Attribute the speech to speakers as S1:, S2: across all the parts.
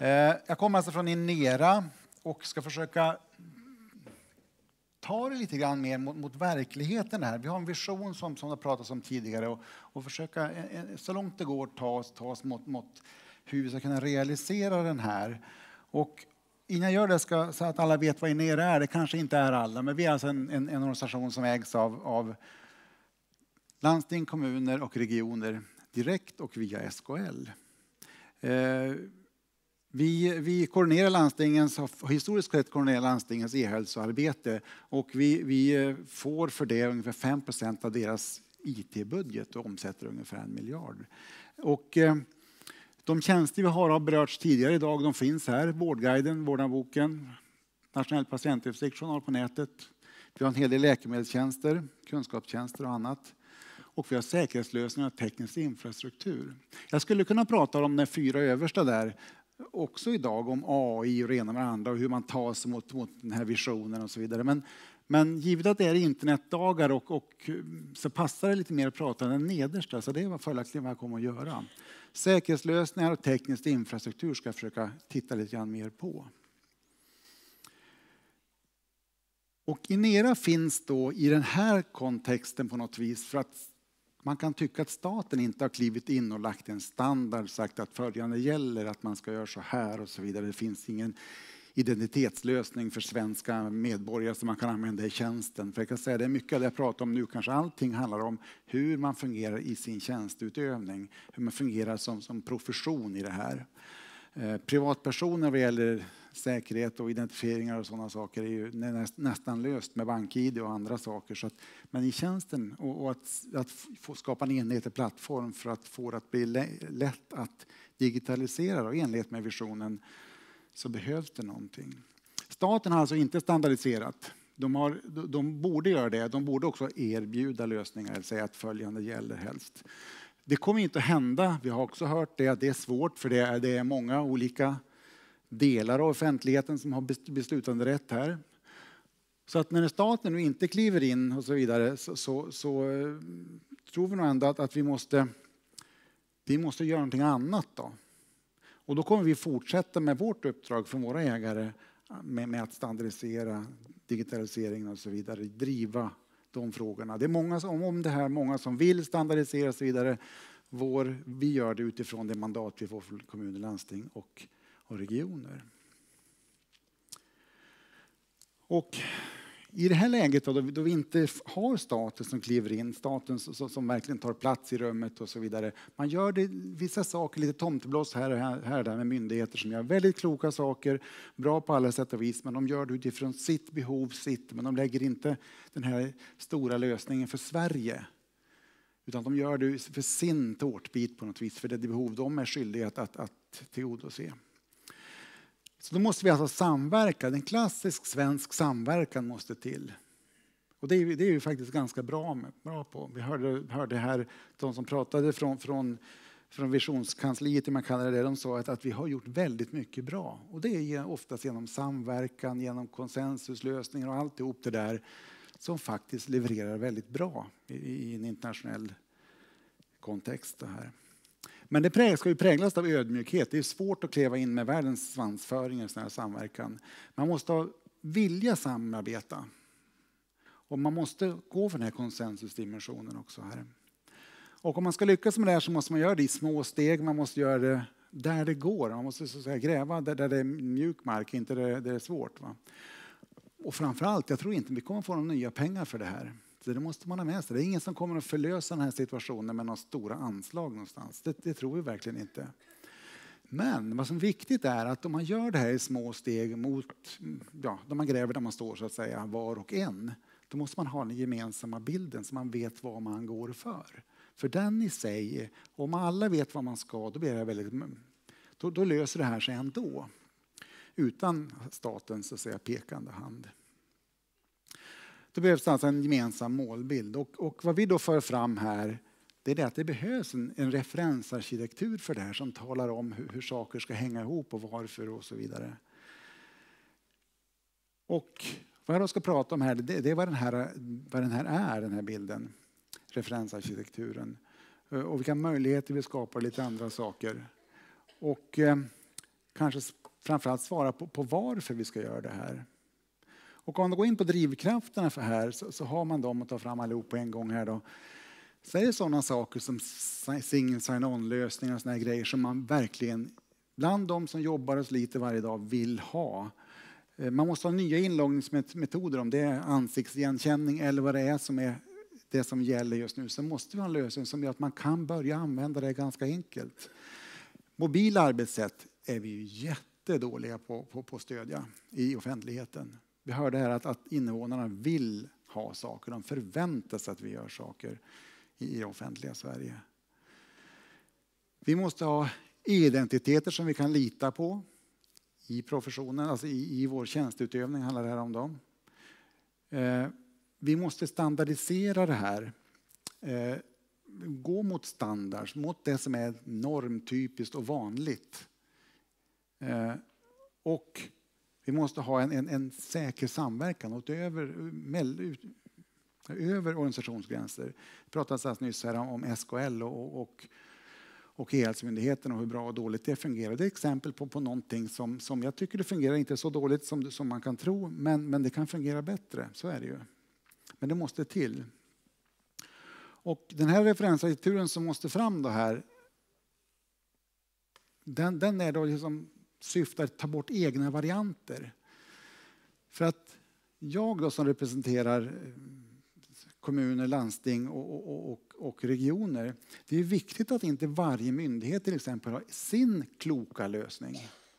S1: Eh, jag kommer alltså från Inera och ska försöka ta det lite grann mer mot, mot verkligheten här. Vi har en vision som, som det pratats om tidigare och, och försöka eh, eh, så långt det går ta oss, ta oss mot, mot hur vi ska kunna realisera den här. Och innan jag gör det ska så att alla vet vad Inera är, det kanske inte är alla, men vi är alltså en, en, en organisation som ägs av, av landsting, kommuner och regioner direkt och via SKL. Eh, vi, vi koordinerar landstingens, har historiskt sett koordinerat landstingens e-hälsoarbete och vi, vi eh, får för det ungefär 5 procent av deras IT-budget och omsätter ungefär en miljard. Och, eh, de tjänster vi har har berörts tidigare idag. De finns här. Vårdguiden, Vårdarboken, Nationell patientöversikt, journal på nätet. Vi har en hel del läkemedelstjänster, kunskapstjänster och annat. Och vi har säkerhetslösningar och teknisk infrastruktur. Jag skulle kunna prata om de fyra översta där också idag om AI och rena varandra och hur man tar sig mot, mot den här visionen och så vidare. Men, men givet att det är internetdagar och, och så passar det lite mer att prata om den nedersta, så det är följaktligen vad jag kommer att göra. Säkerhetslösningar och teknisk infrastruktur ska jag försöka titta lite grann mer på. Och Inera finns då i den här kontexten på något vis för att man kan tycka att staten inte har klivit in och lagt en standard, sagt att följande gäller, att man ska göra så här och så vidare. Det finns ingen identitetslösning för svenska medborgare som man kan använda i tjänsten. För jag kan säga det är mycket av det jag pratar om nu, kanske allting handlar om hur man fungerar i sin tjänsteutövning, hur man fungerar som, som profession i det här. Eh, privatpersoner vad gäller säkerhet och identifieringar och sådana saker är ju nästan löst med bank-id och andra saker. Så att, men i tjänsten och, och att, att, få skapa en enhetlig plattform för att få det att bli lätt att digitalisera och i enlighet med visionen så behövs det någonting. Staten har alltså inte standardiserat. De, har, de borde göra det. De borde också erbjuda lösningar, eller säga att följande gäller helst. Det kommer inte att hända. Vi har också hört det att det är svårt för det är, det är många olika delar av offentligheten som har beslutanderätt här. Så att när staten nu inte kliver in och så vidare så, så, så eh, tror vi nog ändå att, att, vi, måste, vi måste göra någonting annat. Då. Och då kommer vi fortsätta med vårt uppdrag för våra ägare med, med att standardisera digitaliseringen och så vidare, driva de frågorna. Det är många som, om det här, många som vill standardisera och så vidare. Vår, vi gör det utifrån det mandat vi får från kommuner, landsting och, och regioner. Och i det här läget då, då vi inte har staten som kliver in, staten som, som, verkligen tar plats i rummet och så vidare. Man gör det, vissa saker, lite tomtebloss här och här, här där med myndigheter som gör väldigt kloka saker, bra på alla sätt och vis, men de gör det utifrån sitt behov, sitt, men de lägger inte den här stora lösningen för Sverige. Utan de gör det för sin tårtbit på något vis, för det behov de är skyldiga att, att, att tillgodose. Så då måste vi alltså samverka. En klassisk svensk samverkan måste till. Och det är, det är vi faktiskt ganska bra, med, bra på. Vi hörde, hörde här de som pratade från, från, från visionskansliet, man kallar det, de sa att, att vi har gjort väldigt mycket bra. Och det är oftast genom samverkan, genom konsensuslösningar och alltihop det där som faktiskt levererar väldigt bra i, i en internationell kontext. Det här. Men det ska ju präglas av ödmjukhet. Det är svårt att kliva in med världens svansföring i sån här samverkan. Man måste ha vilja samarbeta. Och man måste gå för den här konsensusdimensionen också. här. Och om man ska lyckas med det här så måste man göra det i små steg. Man måste göra det där det går. Man måste så att säga, gräva där, där det är mjuk mark, inte där, där det är svårt. Va? Och framförallt, jag tror inte vi kommer få några nya pengar för det här. Så det måste man ha med sig. Det är ingen som kommer att förlösa den här situationen med några stora anslag någonstans. Det, det tror vi verkligen inte. Men vad som är viktigt är att om man gör det här i små steg mot, ja, då man gräver där man står så att säga, var och en, då måste man ha den gemensamma bilden så man vet vad man går för. För den i sig, om alla vet vad man ska, då blir det väldigt, då, då löser det här sig ändå. Utan statens så att säga, pekande hand. Då behövs alltså en gemensam målbild. Och, och vad vi då för fram här det är det att det behövs en, en referensarkitektur för det här som talar om hur, hur, saker ska hänga ihop och varför och så vidare. Och vad jag då ska prata om här, det, det är vad den här, vad den här är, den här bilden. Referensarkitekturen. Eh, och vilka möjligheter vi skapar, lite andra saker. Och eh, kanske framförallt svara på, på varför vi ska göra det här. Och om man går in på drivkrafterna för här så, så har man dem att ta fram allihop på en gång här då. Så är det sådana saker som single sign-on-lösningar och sådana grejer som man verkligen, bland de som jobbar och sliter varje dag, vill ha. Eh, man måste ha nya inloggningsmetoder, om det är ansiktsigenkänning eller vad det är som är det som gäller just nu. Så måste vi ha en lösning som gör att man kan börja använda det ganska enkelt. Mobila arbetssätt är vi ju jättedåliga på att stödja i offentligheten. Vi hörde här att, att invånarna vill ha saker, de förväntar sig att vi gör saker i det offentliga Sverige. Vi måste ha identiteter som vi kan lita på i professionen, alltså i, i vår tjänsteutövning handlar det här om. Dem. Eh, vi måste standardisera det här. Eh, gå mot standards, mot det som är normtypiskt och vanligt. Eh, och vi måste ha en, en, en säker samverkan åt över, över organisationsgränser. Det pratades nyss här om SKL och, och, och E-hälsomyndigheten och hur bra och dåligt det fungerar. Det är exempel på, på någonting som, som jag tycker det fungerar inte så dåligt som, som man kan tro, men, men det kan fungera bättre. Så är det ju. Men det måste till. Och den här referensarkitekturen som måste fram då här, den, den är då liksom syftar att ta bort egna varianter. För att jag då som representerar eh, kommuner, landsting och, och, och, och, regioner. Det är viktigt att inte varje myndighet till exempel har sin kloka lösning.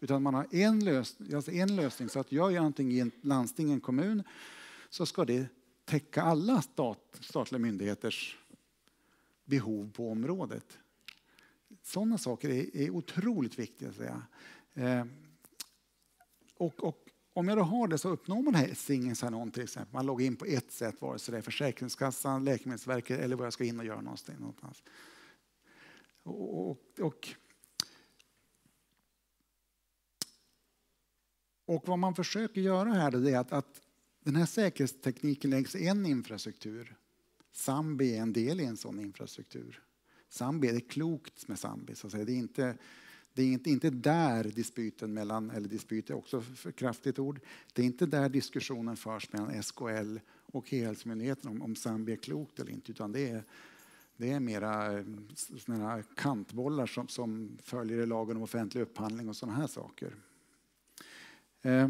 S1: Utan man har en, lös, alltså en lösning. Så att jag gör någonting i en landsting, en kommun, så ska det täcka alla stat, statliga myndigheters behov på området. Sådana saker är, är otroligt viktiga. Att säga. Eh, och, och, om jag då har det så uppnår man det här till exempel. Man loggar in på ett sätt, vare sig det är Försäkringskassan, Läkemedelsverket eller vad jag ska in och göra någonstans. Och, och, och, och vad man försöker göra här är att, att den här säkerhetstekniken läggs i en infrastruktur. Sambi är en del i en sån infrastruktur. Sambi, det är klokt med Sambi. Så att säga. Det är inte det är inte, inte där dispyten mellan, eller dispyt är också för kraftigt ord, det är inte där diskussionen förs mellan SKL och E-hälsomyndigheten om, om Zambia är klokt eller inte, utan det är, det är mera eh, såna kantbollar som, som följer i lagen om offentlig upphandling och sådana här saker. Eh,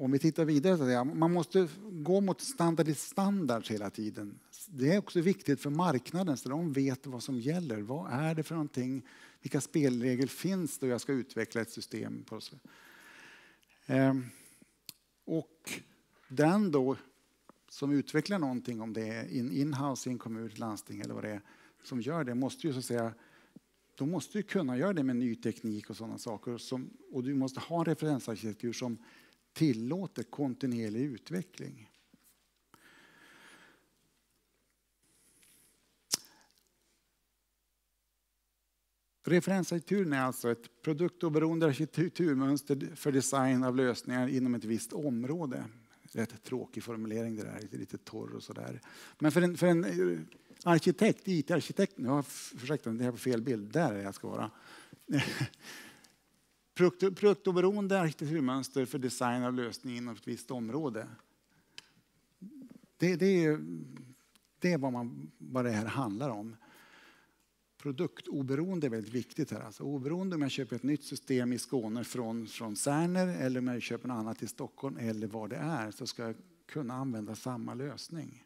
S1: om vi tittar vidare, så att man måste gå mot standard standards hela tiden. Det är också viktigt för marknaden så de vet vad som gäller. Vad är det för någonting? Vilka spelregler finns då jag ska utveckla ett system? På så. Och den då som utvecklar någonting, om det är in-house i en kommun, landsting eller vad det är, som gör det måste ju så att säga de måste ju kunna göra det med ny teknik och sådana saker. Som, och du måste ha en referensarkitektur som tillåter kontinuerlig utveckling. Referensarkitekturen är alltså ett produktoberoende arkitekturmönster för design av lösningar inom ett visst område. Rätt tråkig formulering det där, lite torr och sådär. Men för en, för en arkitekt, IT-arkitekt, nu har jag försökt, det här på fel bild, där är jag ska vara. Produktoberoende arkitekturmönster för design av lösning inom ett visst område. Det, det, är, det är vad, man, vad det här handlar om. Produktoberoende är väldigt viktigt här. Alltså oberoende om jag köper ett nytt system i Skåne från, från Cerner eller om jag köper något annat i Stockholm eller vad det är så ska jag kunna använda samma lösning.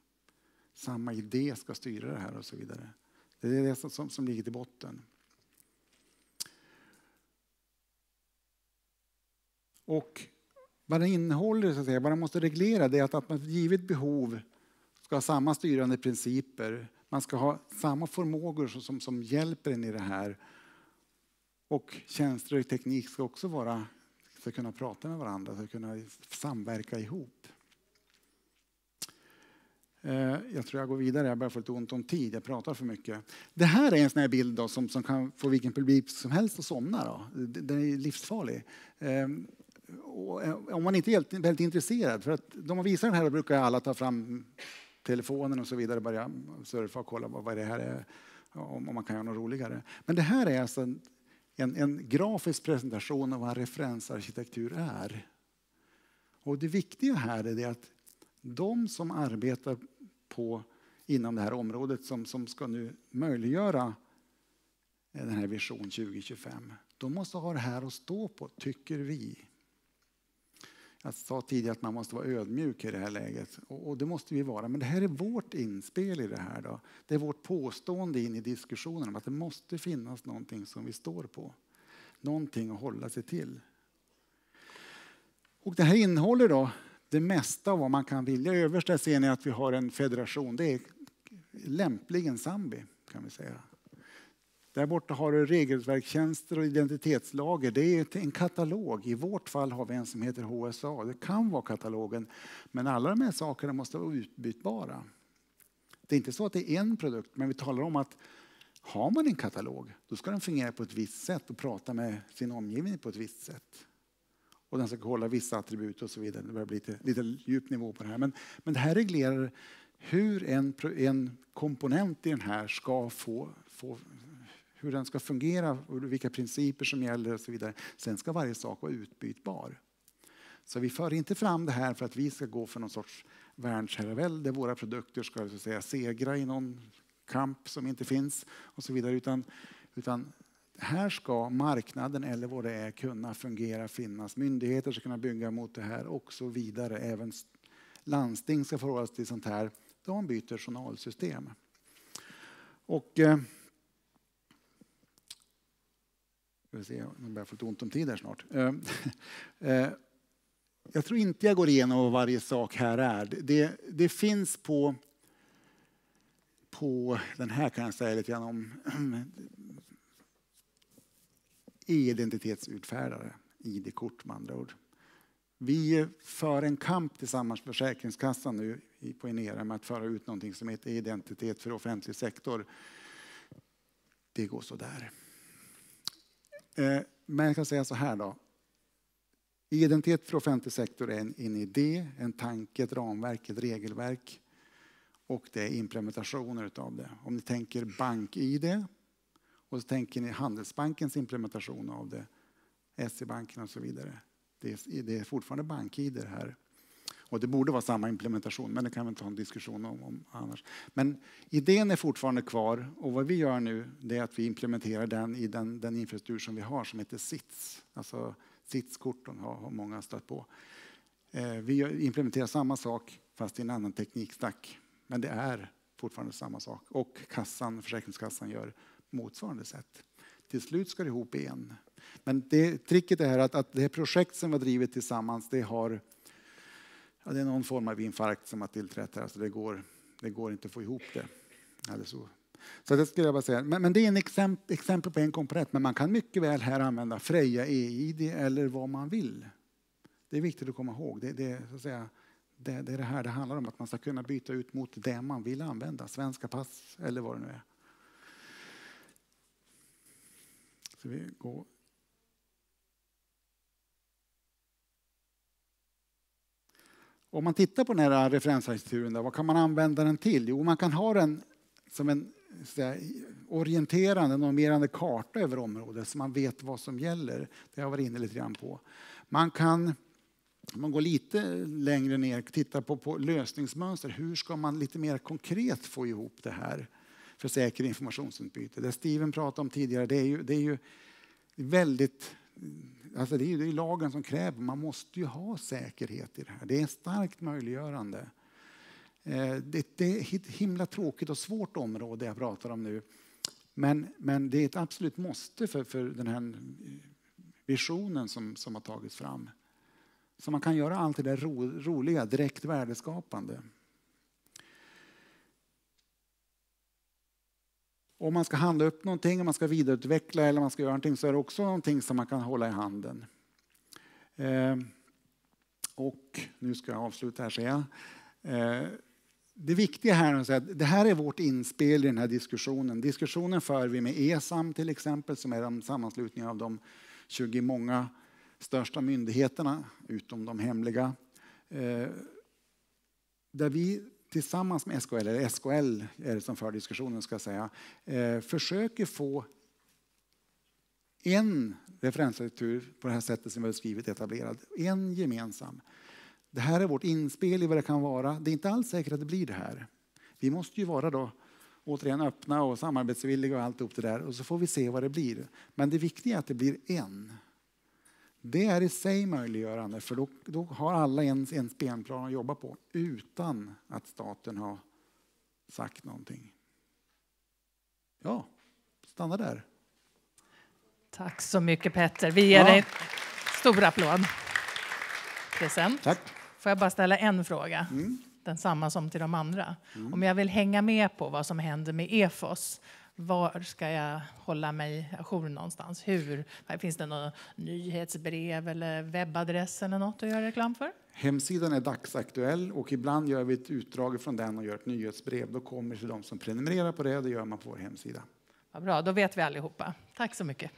S1: Samma idé ska styra det här och så vidare. Det är det som, som ligger i botten. Och vad den innehåller, så att säga, vad den måste reglera, det är att, att man givet behov ska ha samma styrande principer. Man ska ha samma förmågor som, som hjälper en i det här. Och tjänster och teknik ska också vara, ska kunna prata med varandra, ska kunna samverka ihop. Eh, jag tror jag går vidare, jag börjar få lite ont om tid, jag pratar för mycket. Det här är en sån här bild då, som, som kan få vilken publik som helst att somna. Då. Den är livsfarlig. Eh, Eh, om man inte är väldigt intresserad, för att de har den här brukar alla ta fram telefonen och så vidare, börja surfa och kolla vad det här är, om man kan göra något roligare. Men det här är alltså en, en grafisk presentation av vad referensarkitektur är. Och det viktiga här är det att de som arbetar på, inom det här området som, som ska nu möjliggöra eh, den här vision 2025, de måste ha det här att stå på, tycker vi. Jag sa tidigare att man måste vara ödmjuk i det här läget och det måste vi vara. Men det här är vårt inspel i det här. Då. Det är vårt påstående in i diskussionen om att det måste finnas någonting som vi står på. Någonting att hålla sig till. Och det här innehåller då det mesta av vad man kan vilja. Överst där ser ni att vi har en federation. Det är lämpligen Zambi kan vi säga. Där borta har du regelverkstjänster och identitetslager. Det är en katalog. I vårt fall har vi en som heter HSA. Det kan vara katalogen, men alla de här sakerna måste vara utbytbara. Det är inte så att det är en produkt, men vi talar om att har man en katalog, då ska den fungera på ett visst sätt och prata med sin omgivning på ett visst sätt. Och den ska hålla vissa attribut och så vidare. Det börjar bli lite, lite djup nivå på det här. Men, men det här reglerar hur en, en komponent i den här ska få, få hur den ska fungera, vilka principer som gäller och så vidare. Sen ska varje sak vara utbytbar. Så vi för inte fram det här för att vi ska gå för någon sorts världsherravälde. Våra produkter ska så att säga, segra i någon kamp som inte finns och så vidare. Utan, utan här ska marknaden eller vad det är kunna fungera, finnas. Myndigheter ska kunna bygga mot det här och så vidare. Även landsting ska förhålla sig till sånt här. De byter journalsystem. Och, eh, Ska se, nu börjar jag få lite ont om tid här snart. Eh, eh, jag tror inte jag går igenom vad varje sak här är. Det, det finns på, på den här kan jag säga lite grann om e-identitetsutfärdare, ID-kort med andra ord. Vi för en kamp tillsammans med Försäkringskassan nu på Inera med att föra ut någonting som heter identitet för offentlig sektor. Det går så där. Eh, men jag kan säga så här då. Identitet för offentlig sektor är en, en idé, en tanke, ett ramverk, ett regelverk och det är implementationer utav det. Om ni tänker bank-id och så tänker ni Handelsbankens implementation av det, SE-banken och så vidare. Det är, det är fortfarande bank-id här. Och det borde vara samma implementation, men det kan vi inte en diskussion om, om, annars. Men idén är fortfarande kvar och vad vi gör nu det är att vi implementerar den i den, den infrastruktur som vi har som heter SITS. Alltså SITS-korten har, har många stött på. Eh, vi implementerar samma sak fast i en annan teknikstack. Men det är fortfarande samma sak. Och kassan, Försäkringskassan gör motsvarande sätt. Till slut ska det ihop igen. Men det, tricket är att, att det projekt som vi har drivit tillsammans det har Ja, det är någon form av infarkt som har tillträtt här, så det går, det går inte att få ihop det. Eller så. Så det skulle jag bara säga. Men, men det är ett exempel, exempel på en komponent, men man kan mycket väl här använda Freja EID eller vad man vill. Det är viktigt att komma ihåg. Det, det, så att säga, det, det är det här det handlar om, att man ska kunna byta ut mot det man vill använda, svenska pass eller vad det nu är. Så vi går Om man tittar på den här referensarkitekturen, vad kan man använda den till? Jo, man kan ha den som en där, orienterande, normerande karta över området så man vet vad som gäller. Det har jag varit inne lite grann på. Man kan, om man går lite längre ner, titta på, på lösningsmönster. Hur ska man lite mer konkret få ihop det här för säker informationsutbyte? Det Steven pratade om tidigare, det är ju, det är ju väldigt Alltså det är ju lagen som kräver, man måste ju ha säkerhet i det här. Det är starkt möjliggörande. Eh, det är ett himla tråkigt och svårt område jag pratar om nu. Men, men det är ett absolut måste för, för den här eh, visionen som, som har tagits fram. Så man kan göra allt det där ro, roliga, direkt värdeskapande. Om man ska handla upp någonting, om man ska vidareutveckla eller man ska göra någonting så är det också någonting som man kan hålla i handen. Eh, och nu ska jag avsluta här säger jag. Eh, det viktiga här är att det här är vårt inspel i den här diskussionen. Diskussionen för vi med ESAM till exempel som är en sammanslutning av de 20 många största myndigheterna utom de hemliga. Eh, där vi tillsammans med SKL, eller SKL är det som för diskussionen ska jag säga, eh, försöker få en referensarkitektur på det här sättet som vi har skrivit etablerad. En gemensam. Det här är vårt inspel i vad det kan vara. Det är inte alls säkert att det blir det här. Vi måste ju vara då återigen öppna och samarbetsvilliga och allt upp det där och så får vi se vad det blir. Men det viktiga är att det blir en. Det är i sig möjliggörande för då, då har alla en, en spenplan att jobba på utan att staten har sagt någonting. Ja, stanna där.
S2: Tack så mycket Petter. Vi ger ja. dig en stor applåd. Present.
S1: Tack.
S2: Får jag bara ställa en fråga? Mm. Densamma som till de andra. Mm. Om jag vill hänga med på vad som händer med EFOS, var ska jag hålla mig ajour någonstans? Hur? Finns det något nyhetsbrev eller webbadress eller något att göra reklam för?
S1: Hemsidan är dagsaktuell och ibland gör vi ett utdrag från den och gör ett nyhetsbrev. Då kommer det till de som prenumererar på det. Det gör man på vår hemsida.
S2: Vad bra, då vet vi allihopa. Tack så mycket.